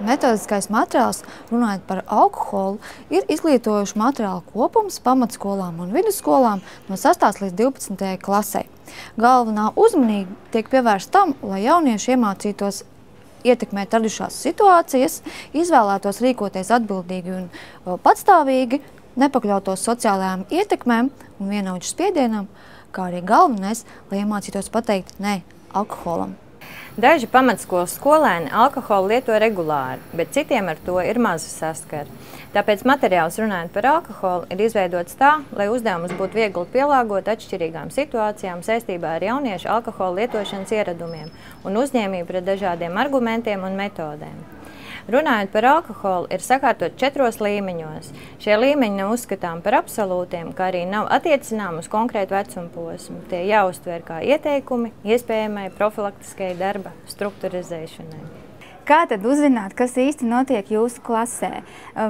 Metodiskais materiāls, runājot par alkoholu, ir izglītojuši materiālu kopums pamatskolām un vidusskolām no 6. līdz 12. klasē. Galvenā uzmanība tiek pievērsta tam, lai jaunieši iemācītos ietekmēt radušās situācijas, izvēlētos rīkoties atbildīgi un patstāvīgi, nepakļautos sociālajām ietekmēm un vienaudžu spiedienam, kā arī galvenais, lai iemācītos pateikt nē alkoholam. Daži pamatskolas skolēni alkoholu lieto regulāri, bet citiem ar to ir maza saskara. Tāpēc materiāls runājot par alkoholu ir izveidots tā, lai uzdevumus būtu viegli pielāgot atšķirīgām situācijām saistībā ar jauniešu alkohola lietošanas ieradumiem un uzņēmību pret dažādiem argumentiem un metodēm. Runājot par alkoholu, ir sakārtot četros līmeņos. Šie līmeņi nav uzskatām par absolūtiem, kā arī nav attiecinām uz konkrētu vecuma posmu. Tie jāuztver kā ieteikumi iespējamai profilaktiskai darba strukturizēšanai. Kā tad uzzināt, kas īsti notiek jūsu klasē?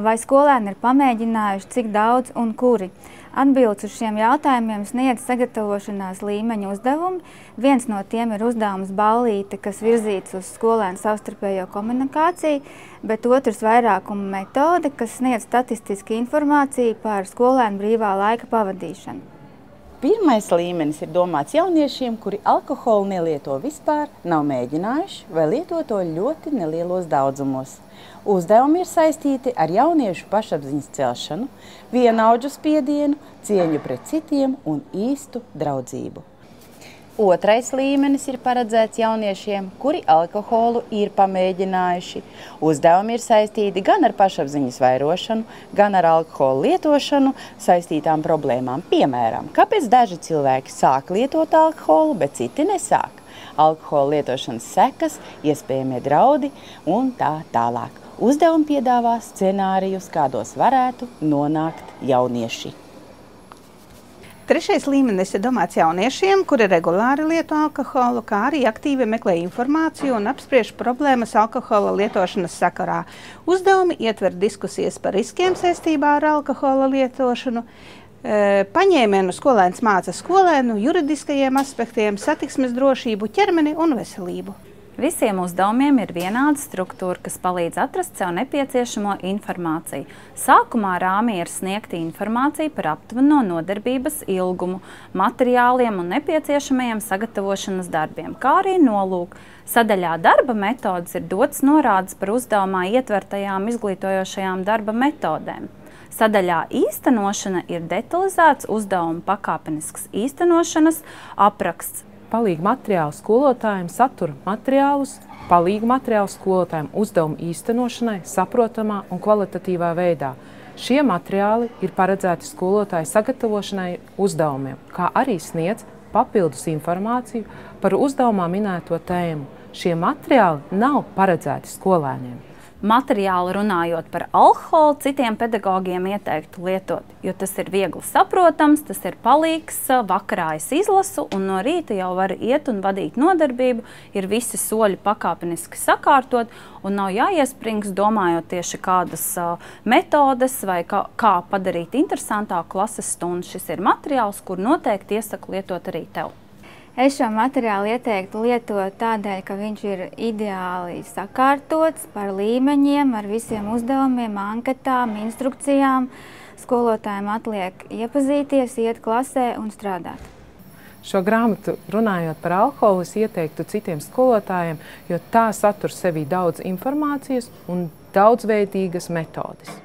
Vai skolēni ir pamēģinājuši, cik daudz un kuri? Atbildes uz šiem jautājumiem sniedz sagatavošanās līmeņa uzdevumi. Viens no tiem ir uzdevums ballīte, kas virzīts uz skolēnu savstarpējo komunikāciju, bet otrs vairākuma metode, kas sniedz statistiski informāciju par skolēnu brīvā laika pavadīšanu. Pirmais līmenis ir domāts jauniešiem, kuri alkoholu nelieto vispār, nav mēģinājuši vai lieto to ļoti nelielos daudzumos. Uzdevumi ir saistīti ar jauniešu pašapziņas celšanu, vienaudžu spiedienu, cieņu pret citiem un īstu draudzību. Otrais līmenis ir paredzēts jauniešiem, kuri alkoholu ir pamēģinājuši. Uzdevumi ir saistīti gan ar pašapziņas vairošanu, gan ar alkoholu lietošanu saistītām problēmām. Piemēram, kāpēc daži cilvēki sāk lietot alkoholu, bet citi nesāk? Alkohola lietošanas sekas, iespējamie draudi un tā tālāk. Uzdevumi piedāvā scenārijus, kādos varētu nonākt jaunieši. Trešais līmenis ir domāts jauniešiem, kuri regulāri lieto alkoholu, kā arī aktīvi meklē informāciju un apspriež problēmas alkohola lietošanas sakarā. Uzdevumi ietver diskusijas par riskiem saistībā ar alkohola lietošanu, e, paņēmienu skolēns māca skolēnu, juridiskajiem aspektiem, satiksmes drošību, ķermeni un veselību. Visiem uzdevumiem ir vienāda struktūra, kas palīdz atrast sev nepieciešamo informāciju. Sākumā rāmī ir sniegta informācija par aptuveno nodarbības ilgumu, materiāliem un nepieciešamajiem sagatavošanas darbiem, kā arī nolūk. Sadaļā darba metodas ir dots norādes par uzdevumā ietvertajām izglītojošajām darba metodēm. Sadaļā īstenošana ir detalizēts uzdevuma pakāpenisks īstenošanas apraksts, palīga materiālu skolotājiem, satura materiālus, palīga materiālu skolotājiem uzdevumu īstenošanai, saprotamā un kvalitatīvā veidā. Šie materiāli ir paredzēti skolotāju sagatavošanai uzdevumiem, kā arī sniedz papildus informāciju par uzdevumā minēto tēmu. Šie materiāli nav paredzēti skolēniem materiāli runājot par alkoholu, citiem pedagogiem ieteiktu lietot, jo tas ir viegli saprotams, tas ir palīgs, vakarā es izlasu un no rīta jau varu iet un vadīt nodarbību, ir visi soļi pakāpeniski sakārtot un nav jāiesprings domājot tieši kādas metodes vai kā, kā padarīt interesantāku klases stundu. Šis ir materiāls, kur noteikti iesaku lietot arī tev. Es šo materiālu ieteiktu lietot tādēļ, ka viņš ir ideāli sakārtots par līmeņiem, ar visiem uzdevumiem, anketām, instrukcijām. Skolotājiem atliek iepazīties, iet klasē un strādāt. Šo grāmatu runājot par alkoholu, es ieteiktu citiem skolotājiem, jo tā satur sevī daudz informācijas un daudzveidīgas metodes.